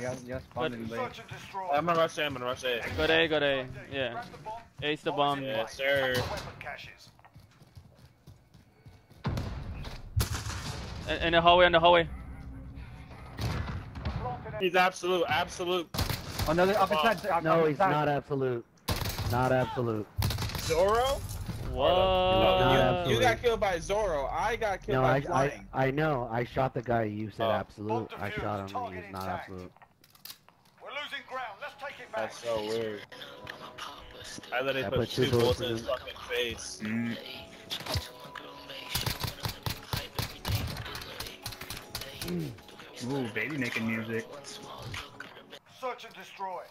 Y'all, y'all in late. Search and destroy. I'm gonna rush A, I'm gonna rush A. Go A, go A. Yeah. Grab the bomb. Ace the bomb. Yes, sir. Attack the weapon caches. In, in the hallway, in the hallway. He's absolute, absolute. On the other opposite side. No, he's not absolute. Not absolute. Zoro? What? Not you, you got killed by Zoro. I got killed No, by I, I flying. I know. I shot the guy you said Oh. absolute. I shot him and target not intact. absolute. We're losing ground. Let's take it back. That's so weird. I literally I put, put two two bullets bullets in in his fucking face. Mm. Ooh, baby making music. Search and destroy.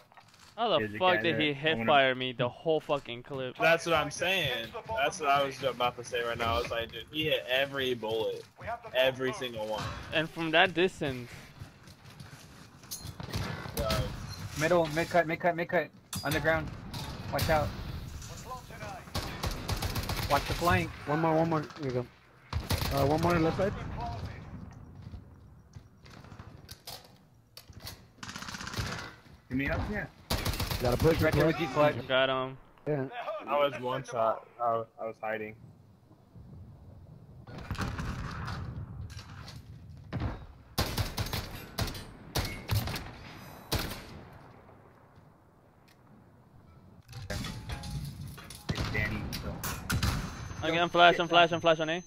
How the fuck did he there. I hit fire me the whole fucking clip? That's what I'm saying. That's what I was about to say right now. I was like, dude, he hit every bullet. We have the bomb. Every single one. And from that distance, Uh, Middle, mid cut, mid cut, mid cut. Underground. Watch out. We're planting A. Watch the flank. One more, one more. Here you go. Uh, one more left side. Been planted. Give me up here. Gotta push Right there push. clutch. got him. Yeah. I was one shot. I was, I was hiding. I'm getting flash, I'm flash, I'm flash on A.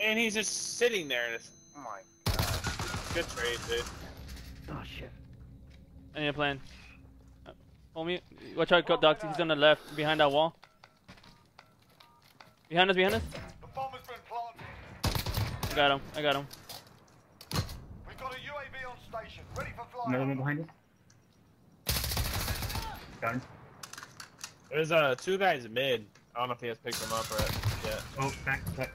And he's just sitting there. And it's, oh my god. Good trade, dude. Oh shit. I need a plan. Uh, me. watch out, Doc. He's on the left, behind that wall. Behind us, behind us. The bomb has been planted. I got him, I got him. We've got a UAV on station. Ready for flight. Another one behind us. Gun. There's uh two guys mid. I don't know if he has picked them up or yet. Oh, back, back.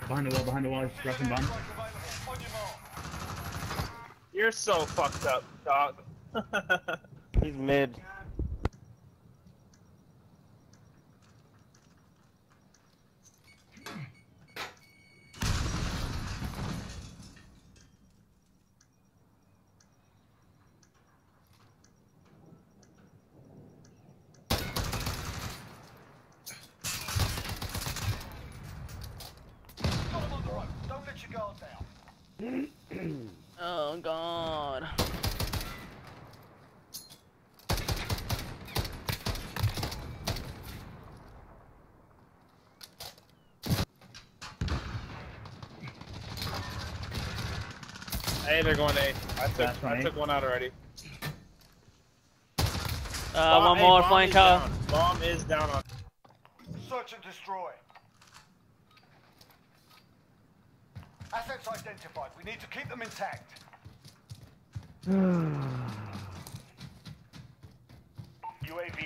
Behind the wall, behind the wall. He's dropping bomb. Strike available. On your mark. You're so fucked up, dog. He's mid. Hey, they're going A. I took, I took one out already. Uh, bomb, one more, flank cover. Bomb is down on. Search and destroy. Assets identified. We need to keep them intact. UAV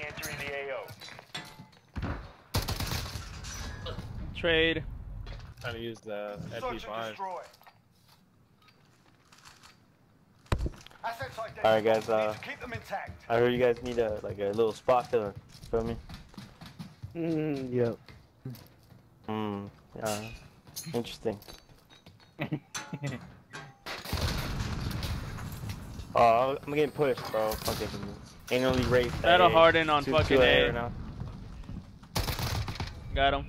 entering the AO. Trade. Trying to use the MP5. All right, guys. Uh, I heard you guys need a like a little spot killer. Feel me? Mm, yep. Hmm. Uh, interesting. oh, I'm getting pushed, bro. Fucking anally raped. That'll harden on two, fucking two A. Right now. Got him.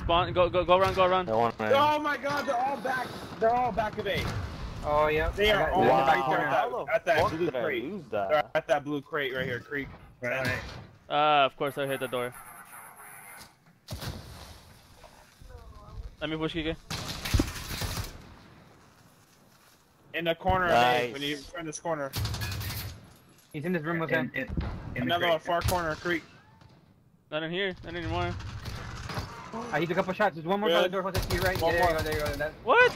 Spawn. Go go go run go run. Oh my God! They're all back. They're all back of A. Oh, yeah. They are all they're in the back back there. corner. At that blue crate. lose They're that? at that blue crate right here, Creek. Right, right. Ah, of course I hit the door. Let me push Kike. In the corner of A. Nice. When you turn this corner. He's in this room with In, him. in, in Another one, far corner, Creek. Not in here, not anymore. I hit a couple shots. There's one more by the door. What's to your right? One yeah, more. there you go. There you go. That, What?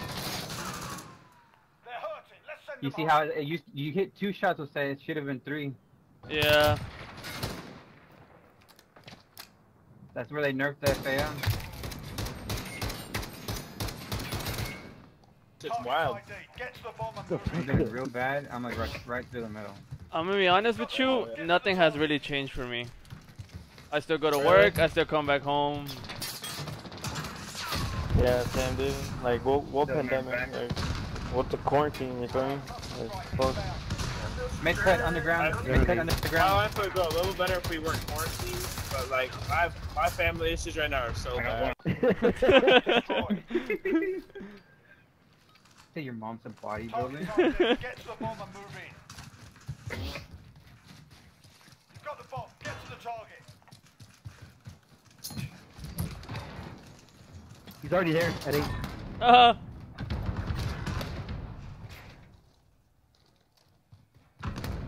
You them see home. how it, you you hit two shots? Will say it should have been three. Yeah. That's where they nerfed the FAL. It's wild. ID. Get to the bomb and The move. Real bad. I'm like right, right through the middle. I'm gonna be honest with you, nothing has really changed for me. I still go to Really? work, I still come back home. Yeah, same dude. Like what? What Doesn't pandemic? Matter. Like, With the quarantine, you feel me? Like, fuck. Make cut underground. Make cut Well, underground. I would go a little better if we weren't quarantined, but like my my family issues right now are so bad. Say your mom's a bodybuilder. Get to the bomb and move in. You've got the bomb. Get to the target. He's already there at eight. Uh,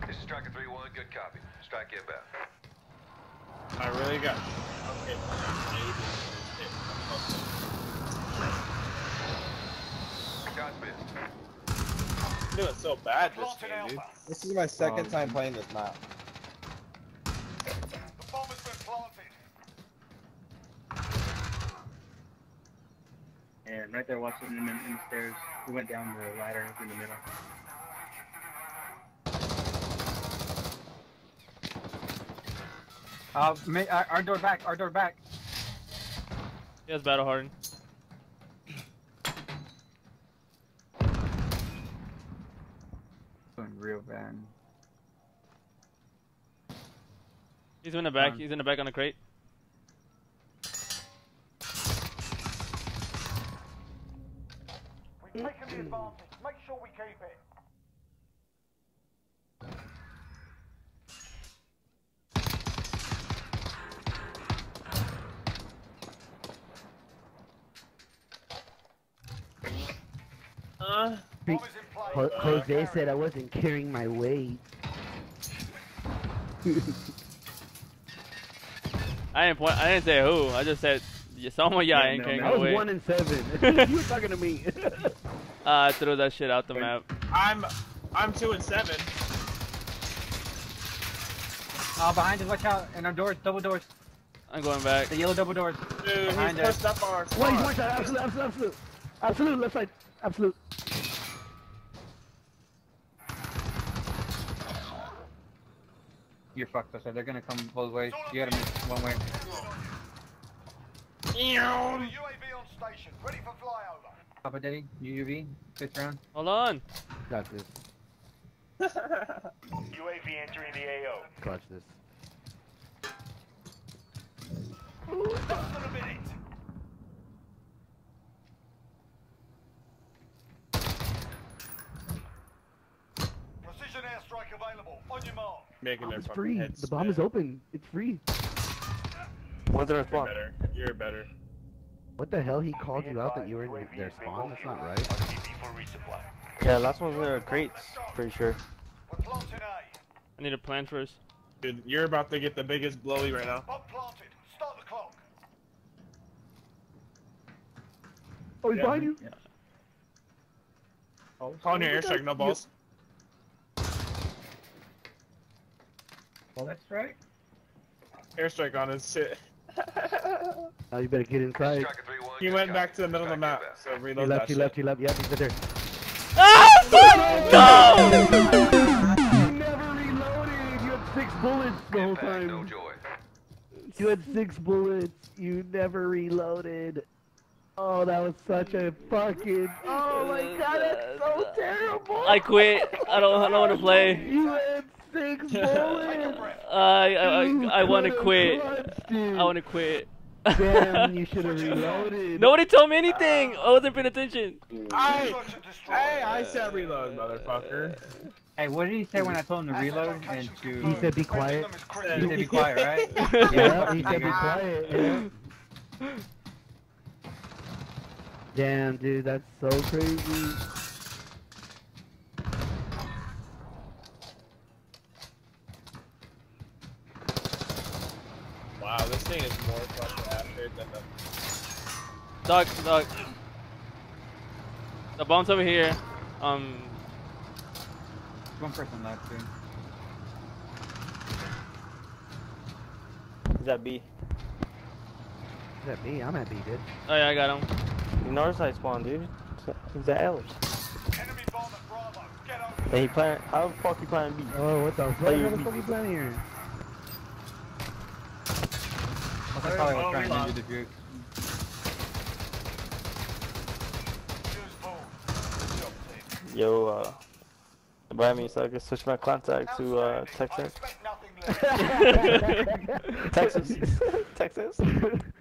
This is Striker 3-1, good copy. Strike inbound. I really got. Okay. Shots missed. I'm doing so bad this game, dude. This is my second Um, time playing this map. The bomb has been planted. And right there, watching him in, in the stairs. We went down the ladder in the middle. Uh, ma- our, our door back. Our door back. he has battle hardened. Doing real bad. He's in the back. Um, He's in the back on the crate. We've taken the advantage. Make sure we keep it. Uh, Bomb is in play. Ho- Jose said I wasn't carrying my weight. I didn't point. I didn't say who. I just said yeah, someone. Yeah, I ain't carrying weight. I was away. one and seven. you were talking to me. Uh, I threw that shit out the map. I'm I'm two and seven. Uh, behind us, watch out. And our doors, double doors. I'm going back. The yellow double doors. Dude, he's Behind us. pushed up our Wait, squad. one. Absolute, absolute, absolute. Absolute, left side. Absolute. You're fucked, so they're gonna come both ways. You gotta miss one way. Got a UAV on station. Ready for flyover. Papa Daddy, UUV, fifth round. Hold on. Got this. UAV entering the AO. Clutch this. Less than a minute. Precision airstrike available. On your mark. Making their It's free. heads The bomb is open. It's free. What's their You're response? better. You're better. What the hell? He called you out that you were in their spawn? That's not right. Yeah, last one's in their crates, pretty sure. We're planting A. I need a plan first. Dude, you're about to get the biggest blowy right now. Bomb planted. Start the clock. Oh, he's Yeah. behind you. Calling your airstrike, no balls. Well, that's right. Airstrike on his shit. Now you better get This is inside. He went back to the middle of the Strike map, inbound. so He left, that he shit. left, he left. Yep, he's right there. Ah! Fuck! No! You never reloaded. You had six bullets the whole Impact, no time. joy. You had six bullets. You never reloaded. Oh, that was such a fucking. Oh my god, that's so terrible. I quit. I don't. I don't want to play. You had six bullets. I I, I, I want to quit. I want to quit. Damn, you should have reloaded. Nobody told me anything. I wasn't paying attention. I, Search and destroy. hey, I said reload, motherfucker. Hey, what did he say when I told him to reload and to? He said be quiet. them is He said be quiet, right? Yeah, he said be quiet. Yeah. Damn, dude, that's so crazy. Wow, this thing is more fucking accurate than the. Doc, doc. Bomb's over here. Um, One person left, dude. Is that B? Is that me? I'm at B, dude. oh yeah, I got him. You north side spawn, dude. He's the L's. Enemy bomb at Bravo. Get over And he playing. How the fuck you playing B? Oh, what the fuck? Play How the fuck you playing here? I probably was Oh, trying to do the juke. Use ball. Good job, team. Yo, uh, buy me so I can switch my contact to uh, Texas. expect nothing less. Texas. Texas.